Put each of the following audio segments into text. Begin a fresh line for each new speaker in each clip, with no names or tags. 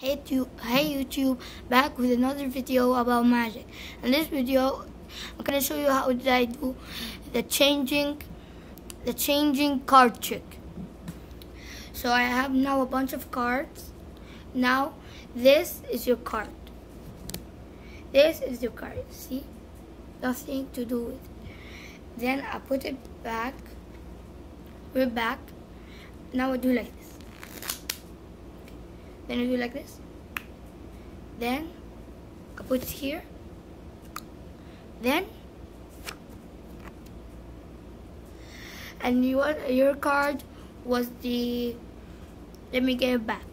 Hey, tu- hey YouTube, back with another video about magic. In this video, I'm gonna show you how did I do the changing, the changing card trick. So I have now a bunch of cards. Now this is your card. This is your card. See, nothing to do with it. Then I put it back. We're back. Now I do like this. Then I do like this. Then I put it here. Then and your your card was the let me get it back.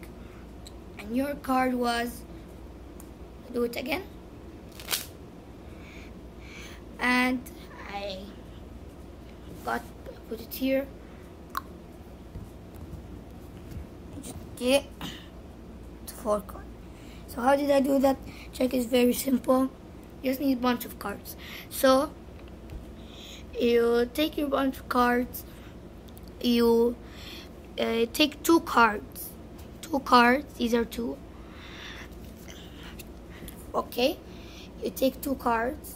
And your card was do it again. And I got put it here. Get card. So how did I do that? Check is very simple. You just need a bunch of cards. So you take your bunch of cards. You uh, take two cards. Two cards. These are two. Okay. You take two cards.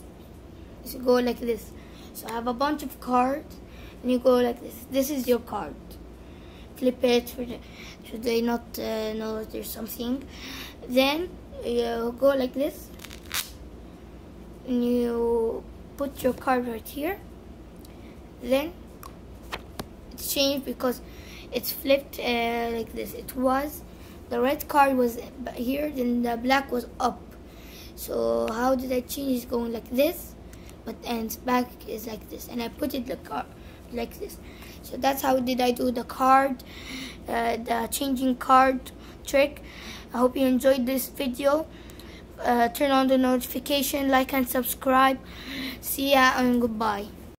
You go like this. So I have a bunch of cards, and you go like this. This is your card. Flip it. For should they not uh, know there's something? Then you go like this. And you put your card right here. Then it's changed because it's flipped uh, like this. It was the red card was here, then the black was up. So how did I change it going like this? But and back is like this, and I put it the card like this. So that's how did I do the card, uh, the changing card trick. I hope you enjoyed this video. Uh, turn on the notification, like and subscribe. See ya and goodbye.